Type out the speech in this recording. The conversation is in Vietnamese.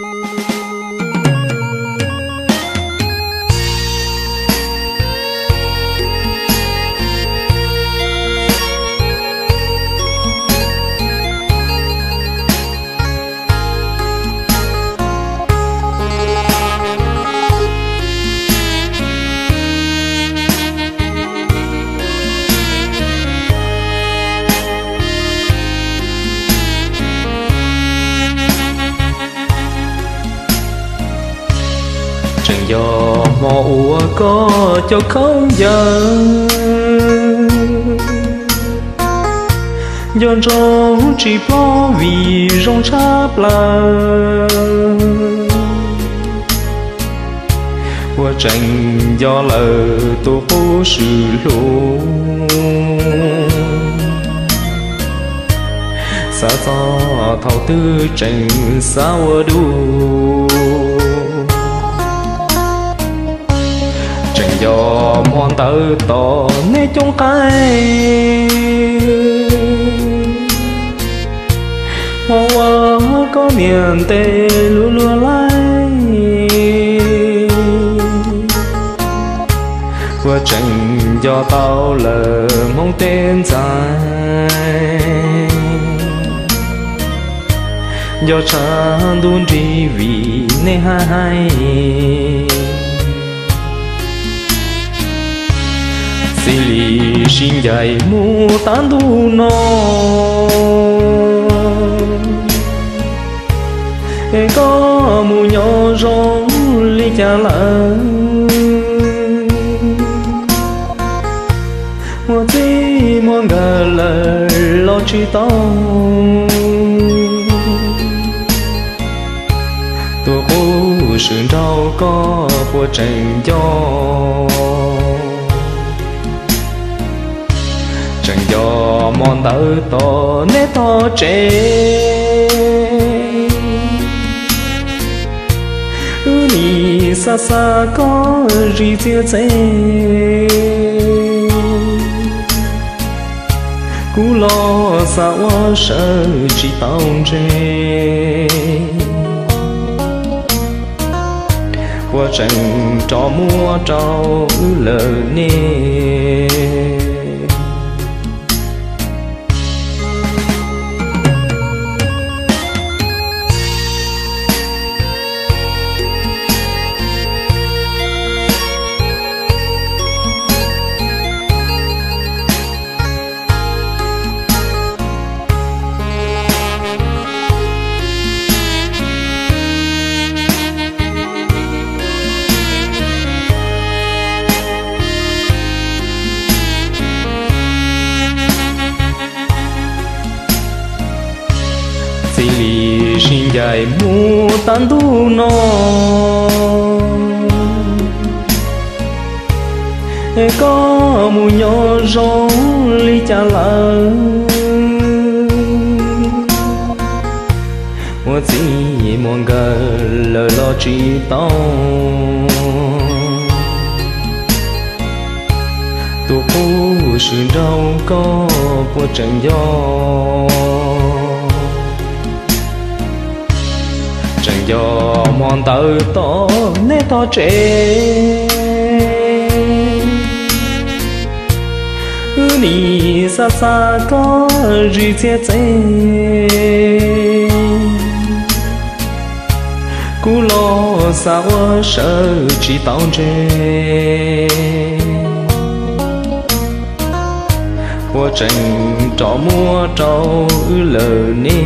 you. Chẳng do mò ua có cho không giờ do rong chỉ bỏ vì rong chắp là. Và chẳng do lờ tổ phố sự lũ xa gió thao tư tranh sao đủ chẳng do mòn tự tổ nê trong cái hoa có miền tê lúa lúa lai và chẳng do tao lờ mong tên dài. Do cha đun đi vì nê hai hai. Lì dài mu tan du no e có mu nhỏ rong li cha la. Mua ti mua ga la lo chi to. Tu khu sự trao có của trần cho chẳng gió mòn tớ to nét to trẻ. Ư nì xa xa có gì chưa sẻ cú lo xa hoa sợ chỉ tao trẻ. Qua chẳng cho mua trâu lờ nè xì lì xin dài mu tan tu no e có mu nhỏ rong li cha la mua gì mua gà lờ lo chỉ tông tu khu sự đau có của trận gió chẳng mon mòn tơ to nê to trẻ. Ư nì xa xa có gì chia sẻ cú lo xa quá sợ chỉ tao trẻ qua tranh trò mua trâu lờ nè